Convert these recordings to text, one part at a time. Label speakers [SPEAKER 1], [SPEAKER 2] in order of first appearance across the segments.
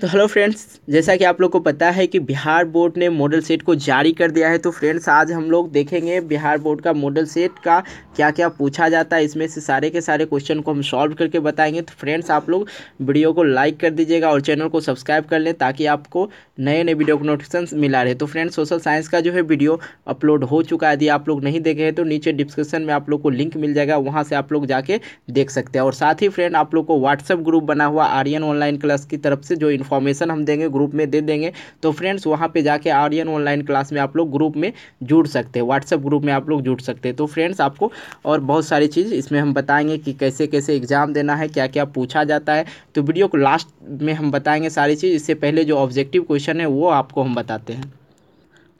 [SPEAKER 1] तो hello friends जैसा कि आप लोग को पता है कि बिहार बोर्ड ने मॉडल सेट को जारी कर दिया है तो फ्रेंड्स आज हम लोग देखेंगे बिहार बोर्ड का मॉडल सेट का क्या क्या पूछा जाता है, इसमें से सारे के सारे क्वेश्चन को हम सॉल्व करके बताएँगे। तो फ्रेंड्स आप लोग वीडियो को लाइक कर दीजिएगा और चैनल को सब्सक्राइब कर लें ताकि आपको नए नए वीडियो को नोटिफिकेशन मिला रहे। तो फ्रेंड्स सोशल साइंस का जो है वीडियो अपलोड हो चुका है। यदि आप लोग नहीं देखे हैं तो नीचे डिस्क्रिप्शन में आप लोग को लिंक मिल जाएगा, वहाँ से आप लोग जाके देख सकते हैं। और साथ ही फ्रेंड आप लोग को व्हाट्सअप ग्रुप बना हुआ आर्यन ऑनलाइन क्लास की तरफ़ से, जो इन्फॉर्मेशन हम देंगे ग्रुप में दे देंगे। तो फ्रेंड्स वहाँ पे जाके आर्यन ऑनलाइन क्लास में आप लोग ग्रुप में जुड़ सकते हैं। व्हाट्सअप ग्रुप में आप लोग जुड़ सकते हैं। तो फ्रेंड्स आपको और बहुत सारी चीज़ इसमें हम बताएँगे कि कैसे कैसे एग्ज़ाम देना है क्या क्या पूछा जाता है। तो वीडियो को लास्ट में हम बताएँगे सारी चीज़। इससे पहले जो ऑब्जेक्टिव क्वेश्चन है, वो आपको हम बताते हैं।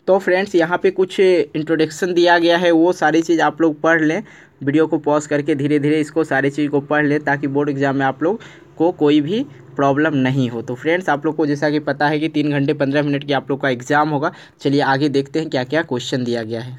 [SPEAKER 1] तो फ्रेंड्स यहाँ पे कुछ इंट्रोडक्शन दिया गया है। वो सारी चीज़ आप लोग पढ़ लें। वीडियो को पॉज करके धीरे धीरे इसको सारी चीज़ को पढ़ लें, ताकि बोर्ड एग्ज़ाम में आप लोग को कोई भी प्रॉब्लम नहीं हो। तो फ्रेंड्स, आप लोग को जैसा कि पता है कि तीन घंटे पंद्रह मिनट की आप लोग का एग्ज़ाम होगा। चलिए आगे देखते हैं क्या क्या क्वेश्चन दिया गया है।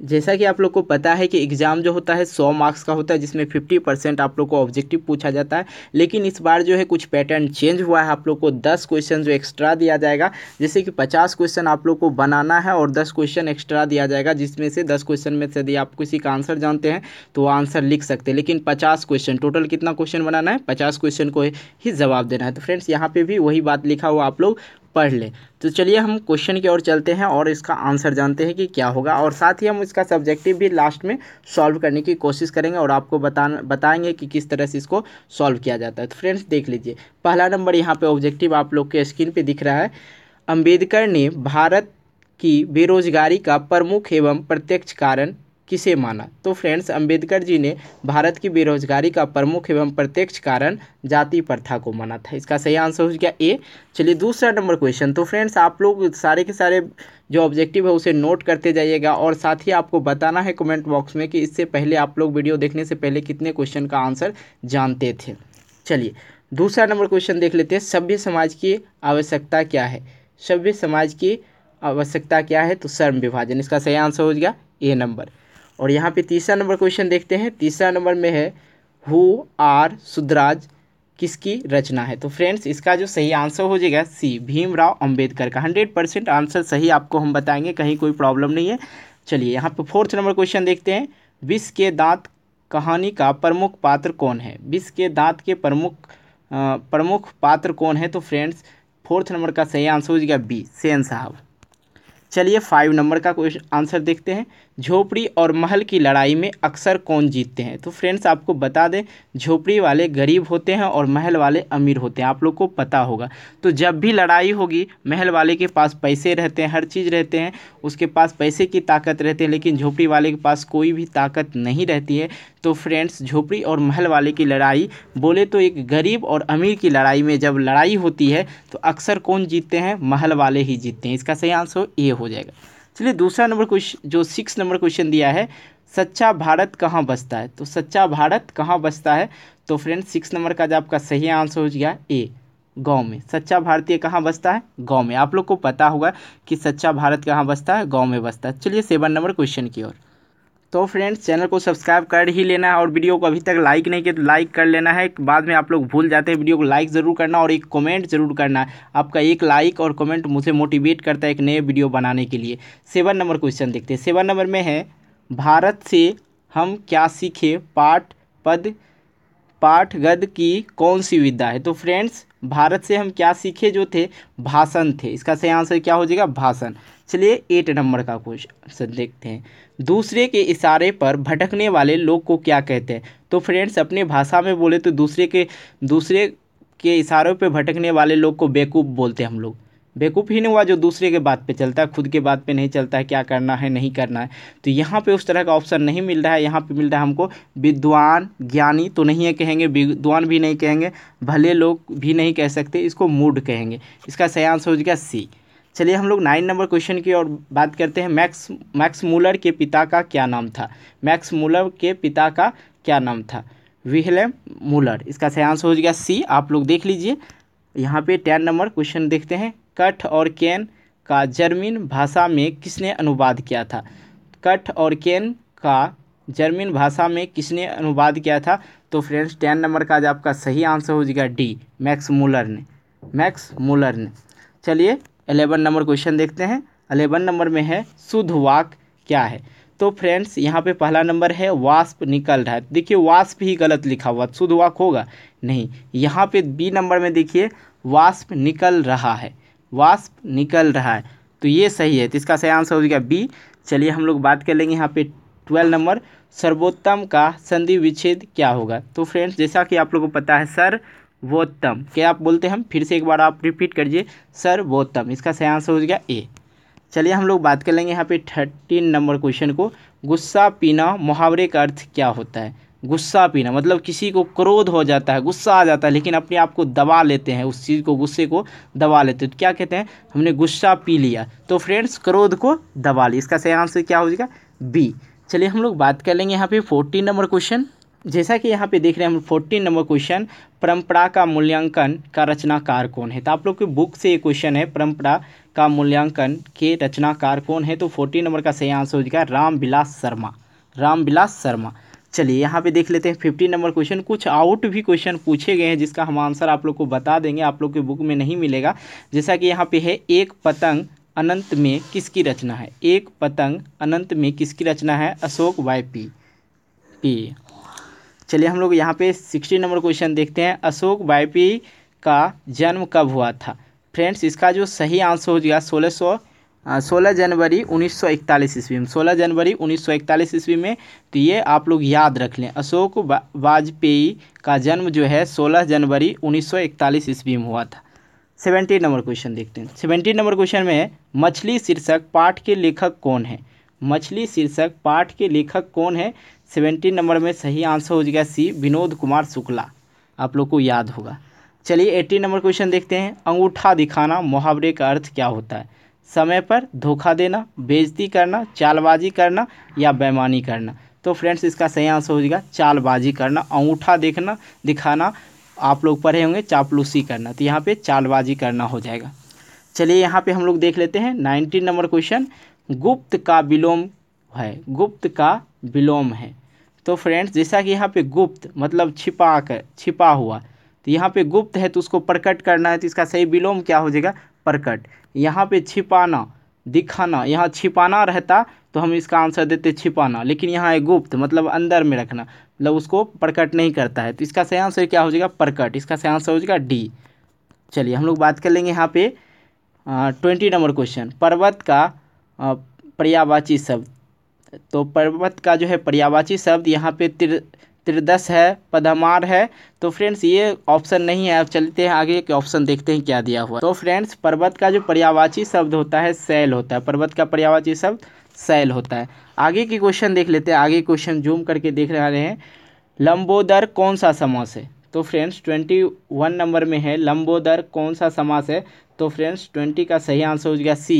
[SPEAKER 1] जैसा कि आप लोग को पता है कि एग्ज़ाम जो होता है सौ मार्क्स का होता है, जिसमें फिफ्टी परसेंट आप लोग को ऑब्जेक्टिव पूछा जाता है। लेकिन इस बार जो है कुछ पैटर्न चेंज हुआ है, आप लोग को दस क्वेश्चन जो एक्स्ट्रा दिया जाएगा, जैसे कि पचास क्वेश्चन आप लोग को बनाना है और दस क्वेश्चन एक्स्ट्रा दिया जाएगा, जिसमें से दस क्वेश्चन में से यदि आप किसी का आंसर जानते हैं तो आंसर लिख सकते हैं। लेकिन पचास क्वेश्चन, टोटल कितना क्वेश्चन बनाना है? पचास क्वेश्चन को ही जवाब देना है। तो फ्रेंड्स, यहाँ पे भी वही बात लिखा हुआ आप लोग पढ़ लें। तो चलिए हम क्वेश्चन की ओर चलते हैं और इसका आंसर जानते हैं कि क्या होगा और साथ ही हम इसका सब्जेक्टिव भी लास्ट में सॉल्व करने की कोशिश करेंगे और आपको बता बताएँगे कि किस तरह से इसको सॉल्व किया जाता है। तो फ्रेंड्स देख लीजिए। पहला नंबर यहाँ पे ऑब्जेक्टिव आप लोग के स्क्रीन पे दिख रहा है। अंबेडकर ने भारत की बेरोजगारी का प्रमुख एवं प्रत्यक्ष कारण किसे माना? तो फ्रेंड्स, अंबेडकर जी ने भारत की बेरोजगारी का प्रमुख एवं प्रत्यक्ष कारण जाति प्रथा को माना था। इसका सही आंसर हो गया ए। चलिए दूसरा नंबर क्वेश्चन। तो फ्रेंड्स, आप लोग सारे के सारे जो ऑब्जेक्टिव है उसे नोट करते जाइएगा और साथ ही आपको बताना है कमेंट बॉक्स में कि इससे पहले आप लोग वीडियो देखने से पहले कितने क्वेश्चन का आंसर जानते थे। चलिए दूसरा नंबर क्वेश्चन देख लेते हैं। सभ्य समाज की आवश्यकता क्या है? सभ्य समाज की आवश्यकता क्या है? तो शर्म विभाजन। इसका सही आंसर हो गया ए नंबर। और यहाँ पे तीसरा नंबर क्वेश्चन देखते हैं। तीसरा नंबर में है हु आर सुधराज किसकी रचना है? तो फ्रेंड्स, इसका जो सही आंसर हो जाएगा सी, भीमराव अंबेडकर का। हंड्रेड परसेंट आंसर सही आपको हम बताएँगे, कहीं कोई प्रॉब्लम नहीं है। चलिए, यहाँ पे फोर्थ नंबर क्वेश्चन देखते हैं। विश्व के दांत कहानी का प्रमुख पात्र कौन है? विश्व के दांत के प्रमुख प्रमुख पात्र कौन है? तो फ्रेंड्स, फोर्थ नंबर का सही आंसर हो जाएगा बी, सेन साहब। चलिए, फाइव नंबर का क्वेश्चन आंसर देखते हैं। झोपड़ी और महल की लड़ाई में अक्सर कौन जीतते हैं? तो फ्रेंड्स आपको बता दें, झोपड़ी वाले गरीब होते हैं और महल वाले अमीर होते हैं। आप लोग को पता होगा। तो जब भी लड़ाई होगी, महल वाले के पास पैसे रहते हैं, हर चीज़ रहते हैं, उसके पास पैसे की ताकत रहती है, लेकिन झोपड़ी वाले के पास कोई भी ताकत नहीं रहती है। तो फ्रेंड्स झोपड़ी और महल वाले की लड़ाई, बोले तो एक गरीब और अमीर की लड़ाई में जब लड़ाई होती है तो अक्सर कौन जीतते हैं? महल वाले ही जीतते हैं। इसका सही आंसर ए हो जाएगा। चलिए दूसरा नंबर क्वेश्चन जो सिक्स नंबर क्वेश्चन दिया है, सच्चा भारत कहाँ बसता है? तो सच्चा भारत कहाँ बसता है? तो फ्रेंड सिक्स नंबर का जो आपका सही आंसर हो गया ए गाँव में। सच्चा भारतीय कहाँ बसता है? गाँव में। आप लोग को पता होगा कि सच्चा भारत कहाँ बसता है? गाँव में बसता है। चलिए सेवन नंबर क्वेश्चन की ओर। तो फ्रेंड्स, चैनल को सब्सक्राइब कर ही लेना है और वीडियो को अभी तक लाइक नहीं किया तो लाइक कर लेना है। बाद में आप लोग भूल जाते हैं, वीडियो को लाइक ज़रूर करना और एक कमेंट ज़रूर करना। आपका एक लाइक और कमेंट मुझे मोटिवेट करता है एक नए वीडियो बनाने के लिए। सेवन नंबर क्वेश्चन देखते हैं। सेवन नंबर में है, भारत से हम क्या सीखे? पाठ, पद पाठ गद की कौन सी विद्या है? तो फ्रेंड्स भारत से हम क्या सीखे जो थे? भाषण थे। इसका सही आंसर क्या हो जाएगा? भाषण। चलिए एट नंबर का क्वेश्चन देखते हैं। दूसरे के इशारे पर भटकने वाले लोग को क्या कहते हैं? तो फ्रेंड्स अपने भाषा में बोले तो दूसरे के दूसरे के इशारों पर भटकने वाले लोग को बेवकूफ़ बोलते हैं हम लोग। बेवकूफ़ ही नहीं हुआ जो दूसरे के बात पे चलता है, खुद के बात पे नहीं चलता है, क्या करना है, नहीं करना है। तो यहाँ पे उस तरह का ऑप्शन नहीं मिल रहा है, यहाँ पे मिल रहा है हमको विद्वान, ज्ञानी तो नहीं है कहेंगे, विद्वान भी नहीं कहेंगे, भले लोग भी नहीं कह सकते, इसको मूड कहेंगे। इसका सही आंसर हो जाएगा सी। चलिए हम लोग नाइन नंबर क्वेश्चन की और बात करते हैं। मैक्स मैक्स मूलर के पिता का क्या नाम था? मैक्स मूलर के पिता का क्या नाम था? Wilhelm Muller. इसका सही आंसर हो जाएगा सी। आप लोग देख लीजिए। यहाँ पे टेन नंबर क्वेश्चन देखते हैं। कठ और केन का जर्मन भाषा में किसने अनुवाद किया था? कठ और केन का जर्मन भाषा में किसने अनुवाद किया था? तो फ्रेंड्स टेन नंबर का आज आपका सही आंसर हो जाएगा डी मैक्स मूलर ने। मैक्स मूलर ने। चलिए अलेवन नंबर क्वेश्चन देखते हैं। अलेवन नंबर में है, शुद्ध वाक क्या है? तो फ्रेंड्स यहाँ पे पहला नंबर है वास्प निकल रहा है। देखिए वास्प ही गलत लिखा हुआ, शुद्ध वाक होगा? नहीं, यहाँ पे बी नंबर में देखिए वास्प निकल रहा है। वास्प निकल रहा है। तो ये सही है तो इसका सही आंसर हो जाएगा बी। चलिए हम लोग बात कर लेंगे यहाँ पे ट्वेल्व नंबर। सर्वोत्तम का संधि विच्छेद क्या होगा? तो फ्रेंड्स, जैसा कि आप लोगों को पता है, सर्वोत्तम। क्या आप बोलते हैं हम? फिर से एक बार आप रिपीट करिए। सर्वोत्तम। इसका सही आंसर हो जाएगा ए। चलिए हम लोग बात कर लेंगे यहाँ पे थर्टीन नंबर क्वेश्चन को। गुस्सा पीना, मुहावरे का अर्थ क्या होता है? गुस्सा पीना मतलब किसी को क्रोध हो जाता है, गुस्सा आ जाता है, लेकिन अपने आप को दबा लेते हैं, उस चीज़ को, गुस्से को दबा लेते हैं। तो क्या कहते हैं? हमने गुस्सा पी लिया। तो फ्रेंड्स क्रोध को दबा लिया। इसका सही आंसर क्या हो जाएगा? बी चलिए हम लोग बात कर लेंगे यहाँ पे फोर्टीन नंबर क्वेश्चन जैसा कि यहाँ पे देख रहे हैं हम फोर्टीन नंबर क्वेश्चन परंपरा का मूल्यांकन का रचनाकार कौन है? तो आप लोग की बुक से ये क्वेश्चन है, परंपरा का मूल्यांकन के रचनाकार कौन है? तो फोर्टीन नंबर का सही आंसर हो जाएगा राम विलास शर्मा। राम विलास शर्मा। चलिए यहाँ पे देख लेते हैं फिफ्टीन नंबर क्वेश्चन कुछ आउट भी क्वेश्चन पूछे गए हैं, जिसका हम आंसर आप लोग को बता देंगे। आप लोग के बुक में नहीं मिलेगा। जैसा कि यहाँ पे है, एक पतंग अनंत में किसकी रचना है? एक पतंग अनंत में किसकी रचना है? अशोक वाई पी पी चलिए हम लोग यहाँ पे सिक्सटी नंबर क्वेश्चन देखते हैं। अशोक वाई पी का जन्म कब हुआ था? फ्रेंड्स इसका जो सही आंसर हो जाएगा, सोलह सौ सोलह जनवरी उन्नीस सौ इकतालीस ईस्वी में। सोलह जनवरी उन्नीस सौ इकतालीस ईस्वी में तो ये आप लोग याद रख लें, अशोक वाजपेयी का जन्म जो है सोलह जनवरी उन्नीस सौ इकतालीस ईस्वी में हुआ था। सेवेंटीन नंबर क्वेश्चन देखते हैं। सेवेंटी नंबर क्वेश्चन में है मछली शीर्षक पाठ के लेखक कौन है? मछली शीर्षक पाठ के लेखक कौन है? सेवेंटीन नंबर में सही आंसर हो जाएगा सी, विनोद कुमार शुक्ला। आप लोग को याद होगा। चलिए एट्टीन नंबर क्वेश्चन देखते हैं। अंगूठा दिखाना, मुहावरे का अर्थ क्या होता है? समय पर धोखा देना, बेइज्जती करना, चालबाजी करना या बेमानी करना। तो फ्रेंड्स, इसका सही आंसर हो जाएगा चालबाजी करना, अंगूठा देखना, दिखाना, आप लोग पढ़े होंगे चापलूसी करना। तो यहाँ पे चालबाजी करना हो जाएगा। चलिए यहाँ पे हम लोग देख लेते हैं नाइनटीन नंबर क्वेश्चन, गुप्त का विलोम है, गुप्त का विलोम है। तो फ्रेंड्स, जैसा कि यहाँ पे गुप्त मतलब छिपा कर, छिपा हुआ तो यहाँ पे गुप्त है तो उसको प्रकट करना है तो इसका सही विलोम क्या हो जाएगा? प्रकट। यहाँ पे छिपाना, दिखाना, यहाँ छिपाना रहता तो हम इसका आंसर देते छिपाना। लेकिन यहाँ है गुप्त मतलब अंदर में रखना मतलब उसको प्रकट नहीं करता है। तो इसका सही आंसर क्या हो जाएगा? प्रकट। इसका सही आंसर हो जाएगा डी चलिए, हम लोग बात कर लेंगे यहाँ पे ट्वेंटी नंबर क्वेश्चन। पर्वत का पर्यावाची शब्द। तो पर्वत का जो है पर्यावाची शब्द, यहाँ पे तिर त्रिदश है, पदमार है। तो फ्रेंड्स ये ऑप्शन नहीं है। अब चलते हैं आगे के ऑप्शन देखते हैं क्या दिया हुआ तो फ्रेंड्स पर्वत का जो पर्यावाची शब्द होता है सैल होता है। पर्वत का पर्यावाची शब्द सैल होता है। आगे की क्वेश्चन देख लेते हैं। आगे क्वेश्चन जूम करके देख रहे हैं। लंबोदर कौन सा समास है? तो फ्रेंड्स ट्वेंटी वन नंबर में है। लंबोदर कौन सा समास है? तो फ्रेंड्स ट्वेंटी का सही आंसर हो जाएगा सी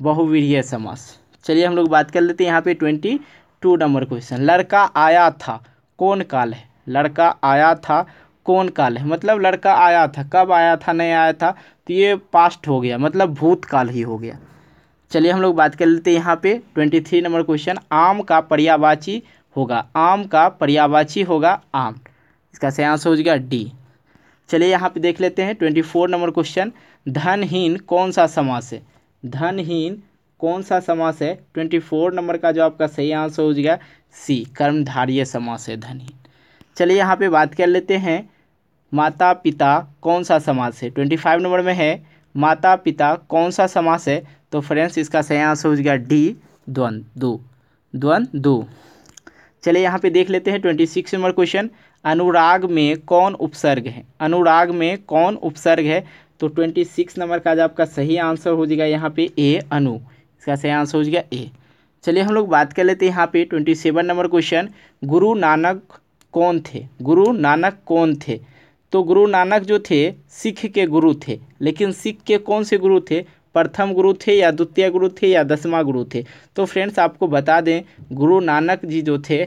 [SPEAKER 1] बहुवीरीय समास। चलिए हम लोग बात कर लेते हैं यहाँ पे ट्वेंटी टू नंबर क्वेश्चन लड़का आया था। कौन काल है? लड़का आया था, कौन काल है? मतलब लड़का आया था। कब आया था, नहीं आया था तो ये पास्ट हो गया। मतलब भूतकाल ही हो गया। चलिए हम लोग बात कर लेते हैं यहाँ पे। ट्वेंटी थ्री नंबर क्वेश्चन आम का पर्यावाची होगा। आम का पर्यावाची होगा आम। इसका सही आंसर हो जाएगा डी चलिए यहाँ पे देख लेते हैं। ट्वेंटी फोर नंबर क्वेश्चन धनहीन कौन सा समास है? धनहीन कौन सा समास है? ट्वेंटी फोर नंबर का जो आपका सही आंसर हो जाएगा सी, कर्मधारीय समास है धनहीन चलिए यहाँ पे बात कर लेते हैं माता पिता कौन सा समास है? ट्वेंटी फाइव नंबर में है माता पिता कौन सा समास है? तो फ्रेंड्स, इसका सही आंसर हो जाएगा डी, द्वंद, दो। द्वंद, दो। चलिए यहाँ पे देख लेते हैं, ट्वेंटी सिक्स नंबर क्वेश्चन, अनुराग में कौन उपसर्ग है? अनुराग में कौन उपसर्ग है? तो ट्वेंटी सिक्स नंबर का जो आपका सही आंसर हो जाएगा यहाँ पे ए, अनु। इसका सही आंसर हो जाएगा ए चलिए हम लोग बात कर लेते हैं यहाँ पे twenty seven number question Guru Nanak कौन थे? गुरु नानक कौन थे? तो गुरु नानक जो थे, सिख के गुरु थे। लेकिन सिख के कौन से गुरु थे? प्रथम गुरु थे या द्वितीय गुरु थे या दसवा गुरु थे? तो फ्रेंड्स आपको बता दें, गुरु नानक जी जो थे,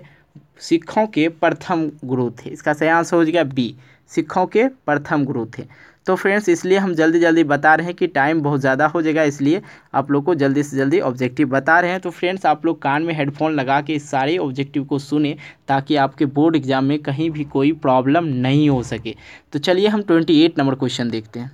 [SPEAKER 1] सिखों के प्रथम गुरु थे। इसका सही आंसर हो जाएगा बी सिखों के प्रथम गुरु थे। तो फ्रेंड्स, इसलिए हम जल्दी जल्दी बता रहे हैं कि टाइम बहुत ज़्यादा हो जाएगा, इसलिए आप लोग को जल्दी से जल्दी ऑब्जेक्टिव बता रहे हैं। तो फ्रेंड्स, आप लोग कान में हेडफोन लगा के इस सारे ऑब्जेक्टिव को सुने, ताकि आपके बोर्ड एग्ज़ाम में कहीं भी कोई प्रॉब्लम नहीं हो सके। तो चलिए हम ट्वेंटी एट नंबर क्वेश्चन देखते हैं।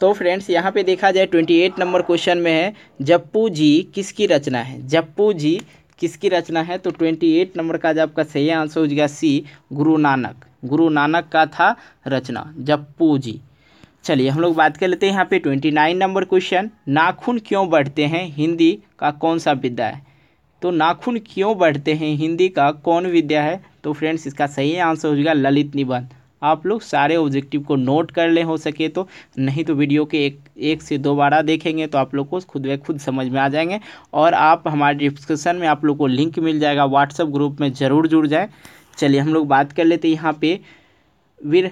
[SPEAKER 1] तो फ्रेंड्स, यहाँ पे देखा जाए ट्वेंटी एट नंबर क्वेश्चन में है, जप्पू जी किसकी रचना है? जप्पू जी किसकी रचना है? तो ट्वेंटी एट नंबर का जब आपका सही आंसर हो जाएगा सी गुरु नानक। गुरु नानक का था रचना, जप्पू जी। चलिए हम लोग बात कर लेते हैं यहाँ पे ट्वेंटी नाइन नंबर क्वेश्चन नाखून क्यों बढ़ते हैं? हिंदी का कौन सा विद्या है? तो नाखून क्यों बढ़ते हैं? हिंदी का कौन विद्या है? तो फ्रेंड्स इसका सही आंसर हो जाएगा ललित निबंध। आप लोग सारे ऑब्जेक्टिव को नोट कर लें, हो सके तो। नहीं तो वीडियो के एक एक से दो बारा देखेंगे तो आप लोग को खुद व खुद समझ में आ जाएँगे। और आप, हमारे डिस्क्रिप्शन में आप लोग को लिंक मिल जाएगा व्हाट्सअप ग्रुप में ज़रूर जुड़ जाए। चलिए हम लोग बात कर लेते हैं यहाँ पे। वीर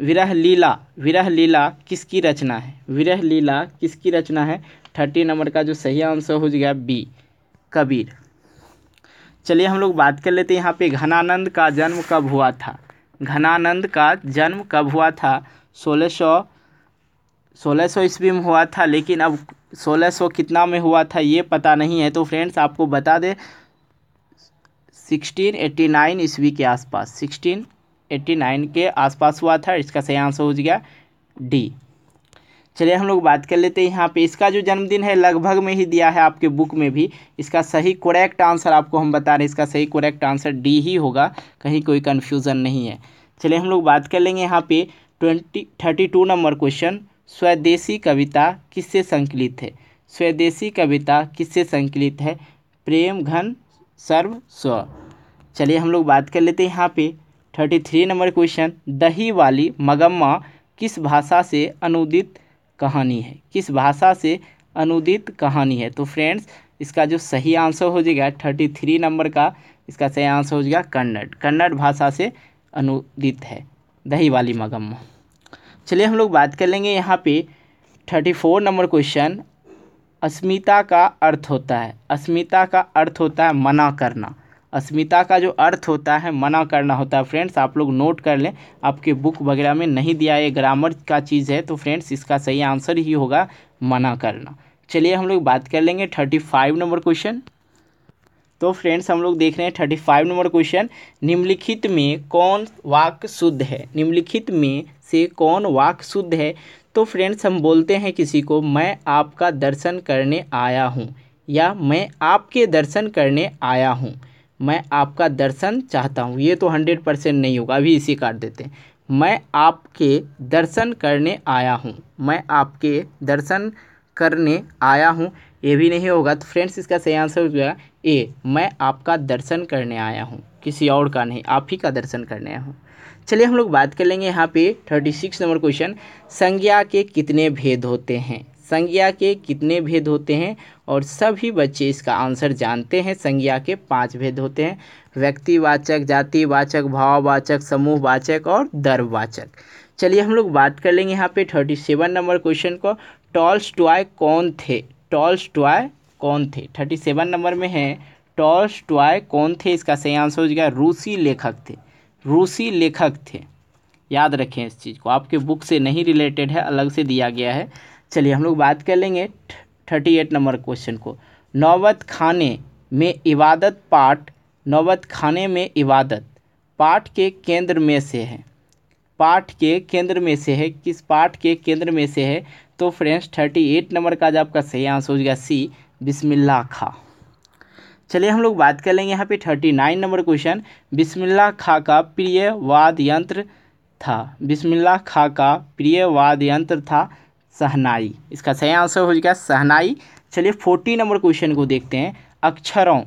[SPEAKER 1] विरह लीला विरह लीला किसकी रचना है? विरह लीला किसकी रचना है? थर्टी नंबर का जो सही आंसर हो जाएगा बी, कबीर। चलिए हम लोग बात कर लेते हैं यहाँ पे, घनानंद का जन्म कब हुआ था? घनानंद का जन्म कब हुआ था? सोलह सौ सोलह सौ ईस्वी में हुआ था, लेकिन अब सोलह सौ कितना में हुआ था ये पता नहीं है। तो फ्रेंड्स, आपको बता दें, सिक्सटीन एट्टी नाइन ईस्वी के आसपास, सिक्सटीन एट्टी नाइन के आसपास हुआ था, इसका सही आंसर हो गया डी। चलिए हम लोग बात कर लेते हैं यहाँ पे। इसका जो जन्मदिन है, लगभग में ही दिया है आपके बुक में भी। इसका सही करेक्ट आंसर आपको हम बता रहे हैं, इसका सही करेक्ट आंसर डी ही होगा। कहीं कोई कन्फ्यूज़न नहीं है। चलिए हम लोग बात कर लेंगे यहाँ पे। Twenty thirty two number question स्वदेशी कविता किससे संकलित है? स्वदेशी कविता किससे संकलित है? प्रेम घन, सर्व स्व। चलिए हम लोग बात कर लेते हैं यहाँ पे। थर्टी थ्री नंबर क्वेश्चन, दही वाली मगम्मा किस भाषा से अनुदित कहानी है? किस भाषा से अनुदित कहानी है? तो फ्रेंड्स इसका जो सही आंसर हो जाएगा थर्टी थ्री नंबर का, इसका सही आंसर हो जाएगा कन्नड़। कन्नड़ भाषा से अनुदित है, दही वाली मगम्मा। चलिए हम लोग बात कर लेंगे यहाँ पे थर्टी फोर नंबर क्वेश्चन, अस्मिता का अर्थ होता है। अस्मिता का अर्थ होता है मना करना। अस्मिता का जो अर्थ होता है, मना करना होता है। फ्रेंड्स आप लोग नोट कर लें। आपके बुक वगैरह में नहीं दिया ये ग्रामर का चीज़ है तो फ्रेंड्स इसका सही आंसर ही होगा मना करना। चलिए हम लोग बात कर लेंगे थर्टी फाइव नंबर क्वेश्चन तो फ्रेंड्स हम लोग देख रहे हैं थर्टी फाइव नंबर क्वेश्चन निम्नलिखित में कौन वाक्य शुद्ध है? निम्नलिखित में से कौन वाक शुद्ध है? तो फ्रेंड्स हम बोलते हैं किसी को, मैं आपका दर्शन करने आया हूँ या मैं आपके दर्शन करने आया हूँ मैं आपका दर्शन चाहता हूँ। ये तो हंड्रेड परसेंट नहीं होगा, अभी इसी काट देते हैं। मैं आपके दर्शन करने आया हूँ। मैं आपके दर्शन करने आया हूँ। ये भी नहीं होगा। तो फ्रेंड्स इसका सही आंसर हो गया ए मैं आपका दर्शन करने आया हूँ। किसी और का नहीं, आप ही का दर्शन करने आया हूँ। चलिए हम लोग बात कर लेंगे यहाँ पे थर्टी सिक्स नंबर क्वेश्चन संज्ञा के कितने भेद होते हैं? संज्ञा के कितने भेद होते हैं और सभी बच्चे इसका आंसर जानते हैं। संज्ञा के पाँच भेद होते हैं। व्यक्तिवाचक, जातिवाचक, भाववाचक, समूहवाचक और दर्ववाचक। चलिए हम लोग बात कर लेंगे यहाँ पे थर्टी सेवन नंबर क्वेश्चन को। टॉल्स टॉय कौन थे? टॉल्स टॉय कौन थे? थर्टी सेवन नंबर में है। टॉल्स टॉय कौन थे? इसका सही आंसर हो जाएगा रूसी लेखक थे। रूसी लेखक थे। याद रखें इस चीज़ को। आपके बुक से नहीं रिलेटेड है, अलग से दिया गया है। चलिए हम लोग बात कर लेंगे थर्टी एट नंबर क्वेश्चन को। नौबत खाने में इबादत पाठ, नौबत खाने में इबादत, पाठ के केंद्र में से है। पाठ के केंद्र में से है, किस पाठ के केंद्र में से है? तो फ्रेंड्स थर्टी एट नंबर का जो आपका सही आंसर हो जाएगा सी बिस्मिल्लाह खा। चलिए हम लोग बात कर लेंगे यहाँ पे thirty nine number question Bismillah Khan का प्रिय वाद यंत्र था। बिस्मिल्लाह खा का प्रिय वाद यंत्र था। सहनाई। इसका सही आंसर हो जाएगा सहनाई। चलिए फोर्टी नंबर क्वेश्चन को देखते हैं। अक्षरों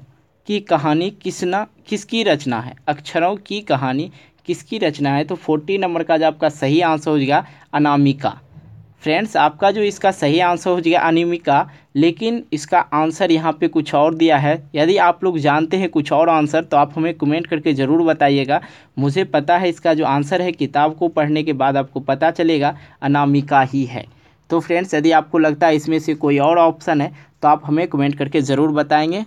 [SPEAKER 1] की कहानी किसना, किसकी रचना है? अक्षरों की कहानी किसकी रचना है? तो फोर्टी नंबर का जो आपका सही आंसर हो जाएगा अनामिका। फ्रेंड्स आपका जो इसका सही आंसर हो जाएगा अनिमिका, लेकिन इसका आंसर यहाँ पे कुछ और दिया है। यदि आप लोग जानते हैं कुछ और आंसर तो आप हमें कमेंट करके ज़रूर बताइएगा। मुझे पता है इसका जो आंसर है, किताब को पढ़ने के बाद आपको पता चलेगा, अनामिका ही है। तो फ्रेंड्स, यदि आपको लगता है इसमें से कोई और ऑप्शन है तो आप हमें कमेंट करके ज़रूर बताएँगे।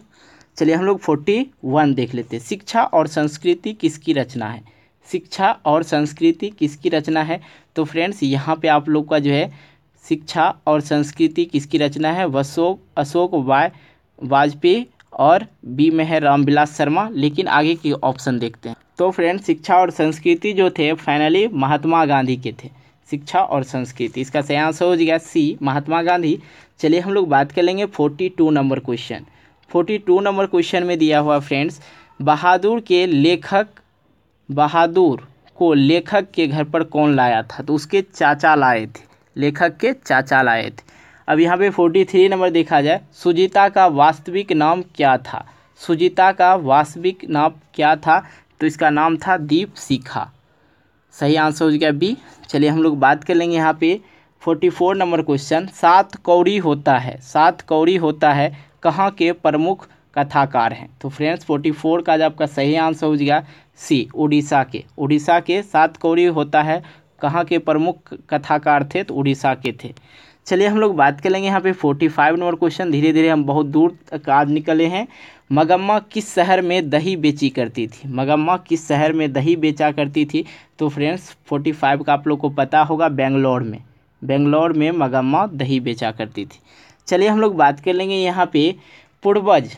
[SPEAKER 1] चलिए हम लोग फोर्टी वन देख लेते हैं। शिक्षा और संस्कृति किसकी रचना है? शिक्षा और संस्कृति किसकी रचना है? तो फ्रेंड्स, यहाँ पे आप लोग का जो है, शिक्षा और संस्कृति किसकी रचना है? वशोक अशोक वाय, वाजपेयी और बी में है रामविलास शर्मा। लेकिन आगे की ऑप्शन देखते हैं। तो फ्रेंड्स, शिक्षा और संस्कृति जो थे, फाइनली महात्मा गांधी के थे। शिक्षा और संस्कृति। इसका सही आंसर हो जाएगा सी, महात्मा गांधी। चलिए हम लोग बात कर लेंगे forty two number question forty two number question में दिया हुआ फ्रेंड्स बहादुर के लेखक, बहादुर को लेखक के घर पर कौन लाया था? तो उसके चाचा लाए थे। लेखक के चाचा लाए थे। अब यहाँ पे फोर्टी थ्री नंबर देखा जाए, सुजीता का वास्तविक नाम क्या था? सुजीता का वास्तविक नाम क्या था? तो इसका नाम था दीप शिखा। सही आंसर हो गया बी। चलिए हम लोग बात कर लेंगे यहाँ पे। फोर्टी फोर नंबर क्वेश्चन, सात कौड़ी होता है, सात कौड़ी होता है, कहाँ के प्रमुख कथाकार हैं? तो फ्रेंड्स फोर्टी फोर का जो आपका सही आंसर हो जाएगा सी, उड़ीसा के। उड़ीसा के सात कौड़ी होता है, कहाँ के प्रमुख कथाकार थे? तो उड़ीसा के थे। चलिए हम लोग बात कर लेंगे यहाँ पे। फोर्टी फाइव नंबर क्वेश्चन धीरे धीरे हम बहुत दूर तक आज निकले हैं। मगम्मा किस शहर में दही बेची करती थी? मगम्मा किस शहर में दही बेचा करती थी? तो फ्रेंड्स फोर्टी फाइव का आप लोग को पता होगा बेंगलोर में। बेंगलोर में मगम्मा दही बेचा करती थी। चलिए हम लोग बात कर लेंगे यहाँ पे पूर्वज।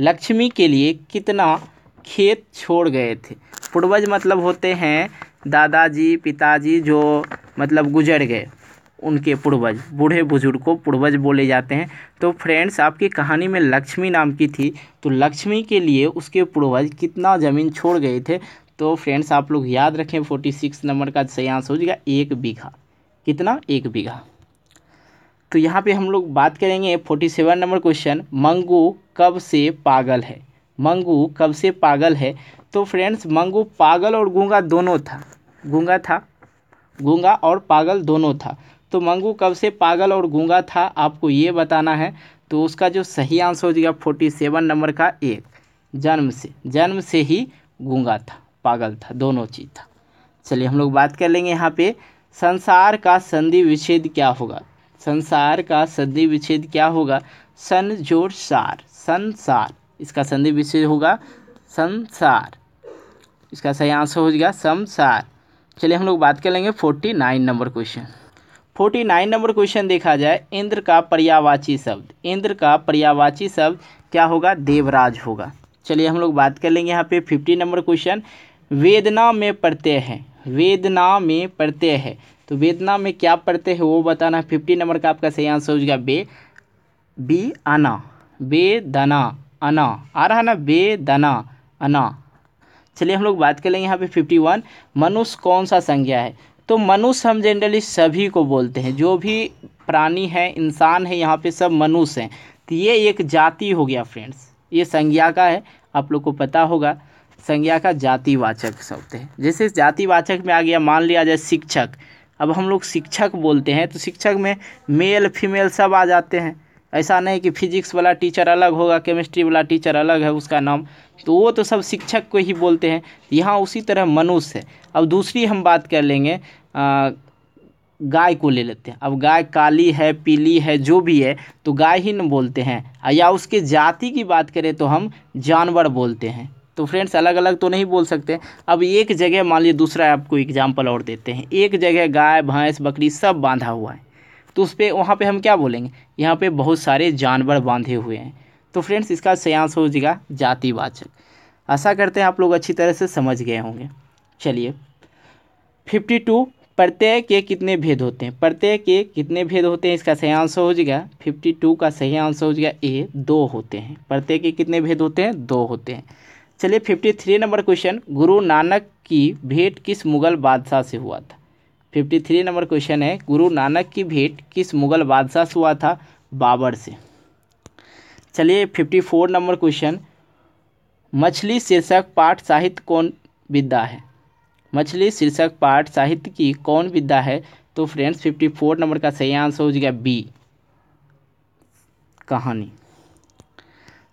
[SPEAKER 1] लक्ष्मी के लिए कितना खेत छोड़ गए थे? पूर्वज मतलब होते हैं दादाजी, पिताजी जो मतलब गुजर गए। उनके पूर्वज, बूढ़े बुज़ुर्ग को पूर्वज बोले जाते हैं। तो फ्रेंड्स आपकी कहानी में लक्ष्मी नाम की थी। तो लक्ष्मी के लिए उसके पूर्वज कितना ज़मीन छोड़ गए थे? तो फ्रेंड्स आप लोग याद रखें फोर्टी सिक्स नंबर का सही आंसर हो जाएगा एक बीघा। कितना? एक बीघा। तो यहाँ पे हम लोग बात करेंगे forty seven number question Mangu कब से पागल है? मंगू कब से पागल है? तो फ्रेंड्स मंगू पागल और गूँगा दोनों था। गूँगा था। गूँगा और पागल दोनों था। तो मंगू, कब से पागल और गूँगा था, आपको ये बताना है? तो उसका जो सही आंसर हो जाएगा फोर्टी सेवन नंबर का एक। जन्म से जन्म से ही गूँगा था, पागल था, दोनों चीज़ था। चलिए हम लोग बात कर लेंगे यहाँ पे। संसार का संधि विच्छेद क्या होगा? संसार का संधि विच्छेद क्या होगा? सन जोड़ सार संसार इसका संधि विच्छेद होगा संसार। इसका सही आंसर हो जाएगा संसार चलिए हम लोग बात कर लेंगे forty nine number question. Forty nine number question देखा जाए, इंद्र का पर्यावाची शब्द। इंद्र का पर्यावाची शब्द क्या होगा? देवराज होगा। चलिए हम लोग बात कर लेंगे यहाँ पे फिफ्टी नंबर क्वेश्चन। वेदना में पढ़ते हैं। वेदना में पढ़ते हैं। तो वेदना में क्या पढ़ते हैं वो बताना। है फिफ्टी नंबर का आपका सही आंसर हो जाएगा बे, बी आना बेदना, अना। आ रहा ना? बेदना, अना। चलिए हम लोग बात कर लेंगे यहाँ पे फिफ्टी वन। मनुष्य कौन सा संज्ञा है? तो मनुष्य हम जनरली सभी को बोलते हैं। जो भी प्राणी है, इंसान है, यहाँ पे सब मनुष्य हैं। तो ये एक जाति हो गया फ्रेंड्स ये संज्ञा का है। आप लोग को पता होगा, संज्ञा का जातिवाचक शब्द है। जैसे जातिवाचक में आ गया, मान लिया जाए शिक्षक। अब हम लोग शिक्षक बोलते हैं तो शिक्षक में मेल फीमेल सब आ जाते हैं। ऐसा नहीं कि फिजिक्स वाला टीचर अलग होगा केमिस्ट्री वाला टीचर अलग है, उसका नाम। तो वो तो सब शिक्षक को ही बोलते हैं। यहाँ उसी तरह मनुष्य है। अब दूसरी हम बात कर लेंगे गाय को ले लेते हैं। अब गाय काली है, पीली है, जो भी है तो गाय ही न बोलते हैं। या उसके जाति की बात करें तो हम जानवर बोलते हैं। तो फ्रेंड्स अलग अलग तो नहीं बोल सकते। अब एक जगह मान लीजिए दूसरा आपको एग्ज़ाम्पल और देते हैं। एक जगह गाय, भैंस, बकरी सब बांधा हुआ है। तो उस पर वहाँ पर हम क्या बोलेंगे? यहाँ पर बहुत सारे जानवर बांधे हुए हैं। तो फ्रेंड्स इसका सयांस हो जाएगा जातिवाचक। आशा करते हैं आप लोग अच्छी तरह से समझ गए होंगे। चलिए। फिफ्टी टू प्रत्यय के कितने भेद होते हैं? प्रत्यय के कितने भेद होते हैं? इसका सही आंसर हो जाएगा। फिफ्टी टू का सही आंसर हो जाएगा। ए, दो होते हैं। प्रत्यय के कितने भेद होते हैं? दो होते हैं। चलिए fifty three number question Guru Nanak की भेंट किस मुगल बादशाह से हुआ था? फिफ्टी थ्री नंबर क्वेश्चन है, गुरु नानक की भेंट किस मुगल बादशाह से हुआ था? बाबर से। चलिए, फिफ्टी फोर नंबर क्वेश्चन, मछली शीर्षक पाठ साहित्य कौन विद्या है? मछली शीर्षक पाठ साहित्य की कौन विद्या है? तो फ्रेंड्स फिफ्टी फोर नंबर का सही आंसर हो जाएगा बी कहानी।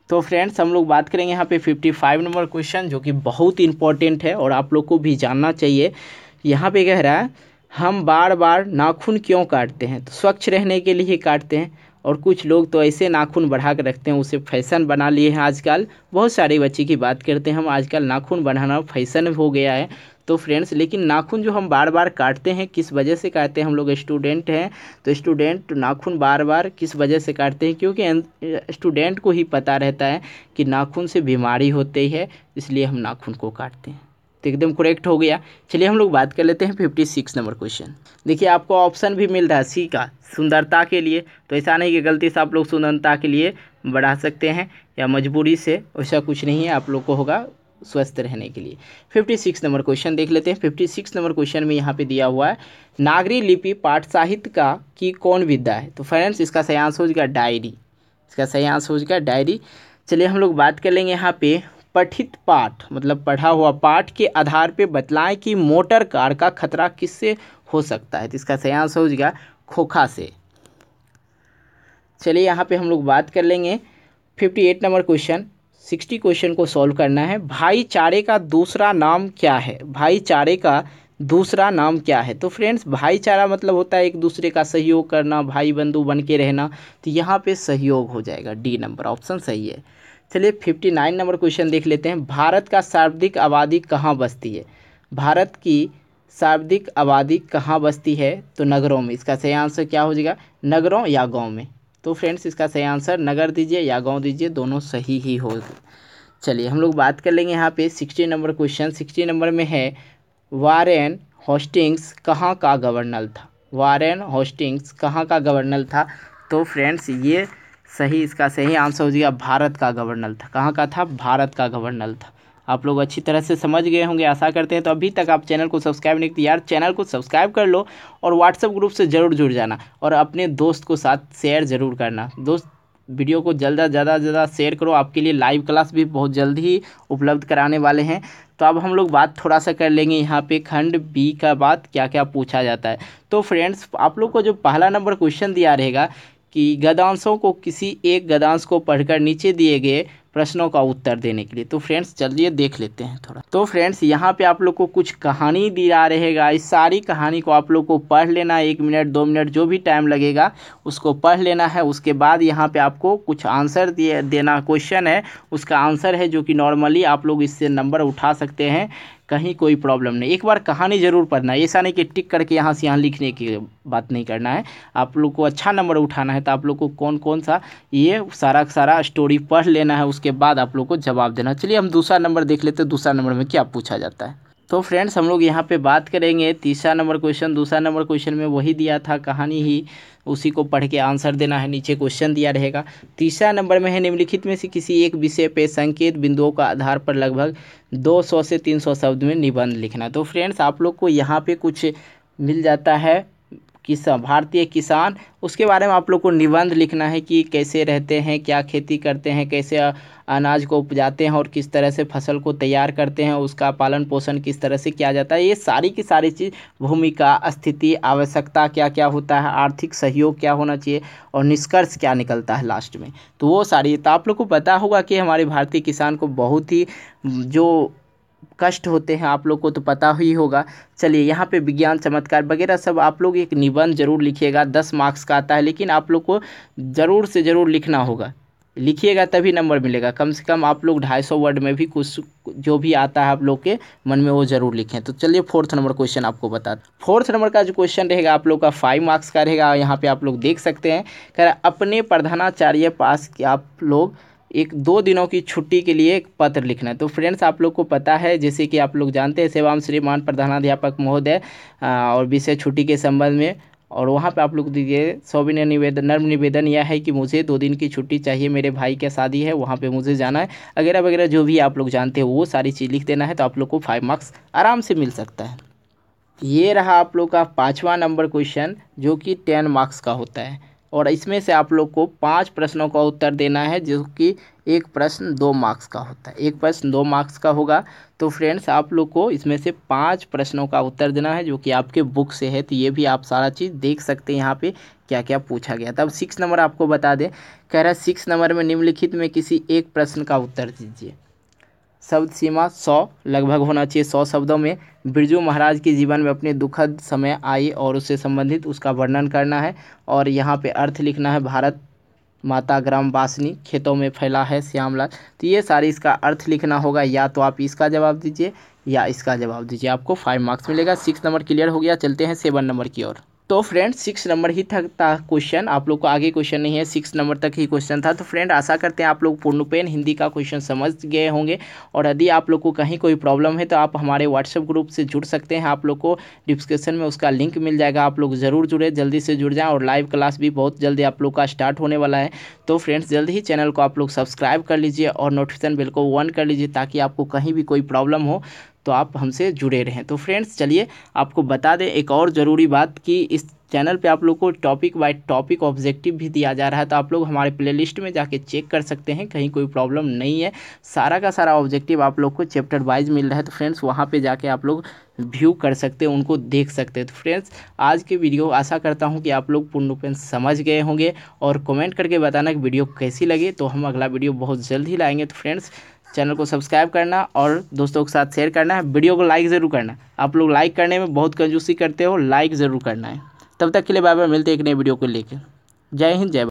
[SPEAKER 1] तो फ्रेंड्स हम लोग बात करेंगे यहाँ पे फिफ्टी फाइव नंबर क्वेश्चन, जो कि बहुत इंपॉर्टेंट है और आप लोग को भी जानना चाहिए। यहाँ पे कह रहा है हम बार बार नाखून क्यों काटते हैं? तो स्वच्छ रहने के लिए काटते हैं। और कुछ लोग तो ऐसे नाखून बढ़ा कर रखते हैं, उसे फ़ैशन बना लिए हैं आजकल। बहुत सारे बच्चे की बात करते हैं, हम आजकल नाखून बढ़ाना फ़ैशन हो गया है। तो फ्रेंड्स, लेकिन नाखून जो हम बार बार काटते हैं, किस वजह से काटते हैं? हम लोग स्टूडेंट हैं तो स्टूडेंट नाखून बार बार किस वजह से काटते हैं? क्योंकि स्टूडेंट को ही पता रहता है कि नाखून से बीमारी होती है, इसलिए हम नाखून को काटते हैं। तो एकदम करेक्ट हो गया। चलिए हम लोग बात कर लेते हैं फिफ्टी सिक्स नंबर क्वेश्चन देखिए, आपको ऑप्शन भी मिल रहा है सी का, सुंदरता के लिए। तो ऐसा नहीं कि गलती से आप लोग सुंदरता के लिए बढ़ा सकते हैं या मजबूरी से, ऐसा कुछ नहीं है। आप लोग को होगा स्वस्थ रहने के लिए। फिफ्टी सिक्स नंबर क्वेश्चन देख लेते हैं। फिफ्टी सिक्स नंबर क्वेश्चन में यहाँ पे दिया हुआ है, नागरी लिपि पाठ साहित्य का की कौन विद्या है? तो फ्रेंड्स इसका सही आंसर हो जाएगा डायरी इसका सही आंसर हो जाएगा डायरी चलिए हम लोग बात कर लेंगे यहाँ पे। पठित पाठ मतलब पढ़ा हुआ पाठ के आधार पे बतलाएँ कि मोटर कार का खतरा किससे हो सकता है। तो इसका सही आंसर हो जाएगा खोखा से। चलिए यहाँ पे हम लोग बात कर लेंगे। Fifty eight number question sixty question को सॉल्व करना है। भाईचारे का दूसरा नाम क्या है? भाईचारे का दूसरा नाम क्या है? तो फ्रेंड्स भाईचारा मतलब होता है एक दूसरे का सहयोग करना भाई बंधु बन के रहना। तो यहाँ पे सहयोग हो जाएगा। डी नंबर ऑप्शन सही है। चलिए फिफ्टी नाइन नंबर क्वेश्चन देख लेते हैं। भारत का सर्वाधिक आबादी कहाँ बसती है? भारत की सर्वाधिक आबादी कहाँ बसती है? तो नगरों में। इसका सही आंसर क्या हो जाएगा? नगरों या गाँव में। तो फ्रेंड्स, इसका सही आंसर नगर दीजिए या गाँव दीजिए, दोनों सही ही हो। चलिए, हम लोग बात कर लेंगे यहाँ पे। Sixty number question, sixty number में है, वारेन होस्टिंग्स कहाँ का गवर्नर था? वारेन होस्टिंग्स कहाँ का गवर्नर था? तो फ्रेंड्स, ये सही इसका सही आंसर हो जाएगा भारत का गवर्नर था। कहाँ का था? भारत का गवर्नर था। आप लोग अच्छी तरह से समझ गए होंगे, आशा करते हैं। तो अभी तक आप चैनल को सब्सक्राइब नहीं किया यार, चैनल को सब्सक्राइब कर लो और व्हाट्सअप ग्रुप से ज़रूर जुड़ जाना और अपने दोस्त को साथ शेयर ज़रूर करना। दोस्त वीडियो को जल्द ज़्यादा ज़्यादा ज़्यादा शेयर करो। आपके लिए लाइव क्लास भी बहुत जल्द ही उपलब्ध कराने वाले हैं। तो अब हम लोग बात थोड़ा सा कर लेंगे यहाँ पे खंड बी का बात क्या क्या पूछा जाता है। तो फ्रेंड्स आप लोग को जो पहला नंबर क्वेश्चन दिया रहेगा कि गदांशों को किसी एक गदांश को पढ़कर नीचे दिए गए प्रश्नों का उत्तर देने के लिए। तो फ्रेंड्स, चलिए देख लेते हैं थोड़ा। तो फ्रेंड्स, यहाँ पे आप लोग को कुछ कहानी दिया रहेगा। इस सारी कहानी को आप लोग को पढ़ लेना एक मिनट, दो मिनट, जो भी टाइम लगेगा, उसको पढ़ लेना है। उसके बाद यहाँ पे आपको कुछ आंसर दिए, देना क्वेश्चन है। उसका आंसर है जो कि नॉर्मली आप लोग इससे नंबर उठा सकते हैं। कहीं कोई प्रॉब्लम नहीं। एक बार कहानी ज़रूर पढ़ना है। ऐसा नहीं कि टिक करके यहाँ से यहाँ लिखने की बात नहीं करना है। आप लोग को अच्छा नंबर उठाना है तो आप लोग को कौन कौन सा ये सारा सारा स्टोरी पढ़ लेना है, उसके बाद आप लोग को जवाब देना चलिए, हम दूसरा नंबर देख लेते हैं। दूसरा नंबर में क्या पूछा जाता है। तो फ्रेंड्स हम लोग यहाँ पे बात करेंगे। तीसरा नंबर क्वेश्चन दूसरा नंबर क्वेश्चन में वही दिया था कहानी ही। उसी को पढ़ के आंसर देना है, नीचे क्वेश्चन दिया रहेगा। तीसरा नंबर में है, निम्नलिखित में से किसी एक विषय पे संकेत बिंदुओं का आधार पर लगभग 200 से 300 शब्द में निबंध लिखना। तो फ्रेंड्स आप लोग को यहाँ पे कुछ मिल जाता है। किसान भारतीय किसान, उसके बारे में आप लोग को निबंध लिखना है कि कैसे रहते हैं, क्या खेती करते हैं, कैसे अनाज को उपजाते हैं और किस तरह से फ़सल को तैयार करते हैं, उसका पालन पोषण किस तरह से किया जाता है, ये सारी की सारी चीज़, भूमिका, स्थिति, आवश्यकता क्या क्या होता है, आर्थिक सहयोग क्या होना चाहिए और निष्कर्ष क्या निकलता है लास्ट में। तो वो सारी तो आप लोग को पता होगा कि हमारे भारतीय किसान को बहुत ही, जो कष्ट होते हैं, आप लोग को तो पता ही होगा। चलिए, यहाँ पे विज्ञान चमत्कार वगैरह सब आप लोग एक निबंध ज़रूर लिखिएगा, दस मार्क्स का आता है, लेकिन आप लोग को ज़रूर से ज़रूर लिखना होगा। लिखिएगा तभी नंबर मिलेगा। कम से कम आप लोग ढाई सौ वर्ड में भी कुछ जो भी आता है आप लोग के मन में वो ज़रूर लिखें। तो चलिए, फोर्थ नंबर क्वेश्चन आपको बता फोर्थ नंबर का जो क्वेश्चन रहेगा आप लोग का फाइव मार्क्स का रहेगा, यहाँ पे आप लोग देख सकते हैं। कह अपने प्रधानाचार्य पास आप लोग एक दो दिनों की छुट्टी के लिए एक पत्र लिखना है। तो फ्रेंड्स, आप लोग को पता है, जैसे कि आप लोग जानते हैं, सेवाम श्रीमान प्रधानाध्यापक महोदय और विषय छुट्टी के संबंध में, और वहाँ पे आप लोग दीजिए सौविनय निवेदन, नर्म निवेदन यह है कि मुझे दो दिन की छुट्टी चाहिए, मेरे भाई की शादी है, वहाँ पे मुझे जाना है। वगैरह वगैरह जो भी आप लोग जानते हैं, वो सारी चीज़ लिख देना है तो आप लोग को फाइव मार्क्स आराम से मिल सकता है। ये रहा आप लोग का पाँचवा नंबर क्वेश्चन जो कि टेन मार्क्स का होता है। और इसमें से आप लोग को पाँच प्रश्नों का उत्तर देना है, जो कि एक प्रश्न दो मार्क्स का होता है। एक प्रश्न दो मार्क्स का होगा। तो फ्रेंड्स, आप लोग को इसमें से पाँच प्रश्नों का उत्तर देना है, जो कि आपके बुक से है। तो ये भी आप सारा चीज़ देख सकते हैं यहाँ पे क्या क्या पूछा गया। तब सिक्स नंबर आपको बता दें। कह रहा है सिक्स नंबर में निम्नलिखित में किसी एक प्रश्न का उत्तर दीजिए। शब्द सीमा सौ लगभग होना चाहिए। सौ शब्दों में बिरजू महाराज के जीवन में अपने दुखद समय आई और उससे संबंधित उसका वर्णन करना है और यहाँ पे अर्थ लिखना है, भारत माता ग्राम बासनी खेतों में फैला है श्यामलाल। तो ये सारी इसका अर्थ लिखना होगा, या तो आप इसका जवाब दीजिए या इसका जवाब दीजिए। आपको फाइव मार्क्स मिलेगा। सिक्स नंबर क्लियर हो गया। चलते हैं सेवन नंबर की ओर। तो फ्रेंड सिक्स नंबर ही था था क्वेश्चन आप लोग को आगे क्वेश्चन नहीं है सिक्स नंबर तक ही क्वेश्चन था. तो फ्रेंड आशा करते हैं आप लोग पूर्णपेन हिंदी का क्वेश्चन समझ गए होंगे. और यदि आप लोग को कहीं कोई प्रॉब्लम है तो आप हमारे व्हाट्सएप ग्रुप से जुड़ सकते हैं. आप लोग को डिस्क्रिप्शन में उसका लिंक मिल जाएगा. आप लोग ज़रूर जुड़े, जल्दी से जुड़ जाएँ. और लाइव क्लास भी बहुत जल्दी आप लोग का स्टार्ट होने वाला है. तो फ्रेंड्स जल्द ही चैनल को आप लोग सब्सक्राइब कर लीजिए और नोटिफिकेशन बिल को वन कर लीजिए, ताकि आपको कहीं भी कोई प्रॉब्लम हो. तो आप हमसे जुड़े रहें। तो फ्रेंड्स चलिए आपको बता दें एक और ज़रूरी बात कि इस चैनल पे आप लोग को टॉपिक बाय टॉपिक ऑब्जेक्टिव भी दिया जा रहा है। तो आप लोग हमारे प्लेलिस्ट में जाके चेक कर सकते हैं, कहीं कोई प्रॉब्लम नहीं है। सारा का सारा ऑब्जेक्टिव आप लोग को चैप्टर वाइज मिल रहा है। तो फ्रेंड्स वहाँ पे जाके आप लोग व्यू कर सकते हैं, उनको देख सकते हैं। तो फ्रेंड्स आज के वीडियो आशा करता हूँ कि आप लोग पूर्ण रूपेण समझ गए होंगे। और कमेंट करके बताना कि वीडियो कैसी लगी। तो हम अगला वीडियो बहुत जल्द ही लाएँगे। तो फ्रेंड्स चैनल को सब्सक्राइब करना और दोस्तों के साथ शेयर करना है। वीडियो को लाइक ज़रूर करना। आप लोग लाइक करने में बहुत कंजूसी करते हो लाइक ज़रूर करना है। तब तक के लिए बाय बाय मिलते हैं एक नए वीडियो को लेकर। जय हिंद, जय